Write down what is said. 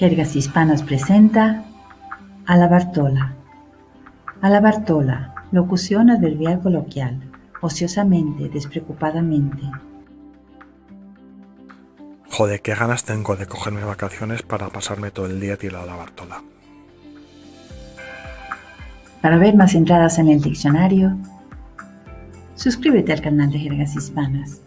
Jergas Hispanas presenta a la Bartola. A la Bartola, locución adverbial coloquial, ociosamente, despreocupadamente. Joder, qué ganas tengo de cogerme vacaciones para pasarme todo el día tirado a la Bartola. Para ver más entradas en el diccionario, suscríbete al canal de Jergas Hispanas.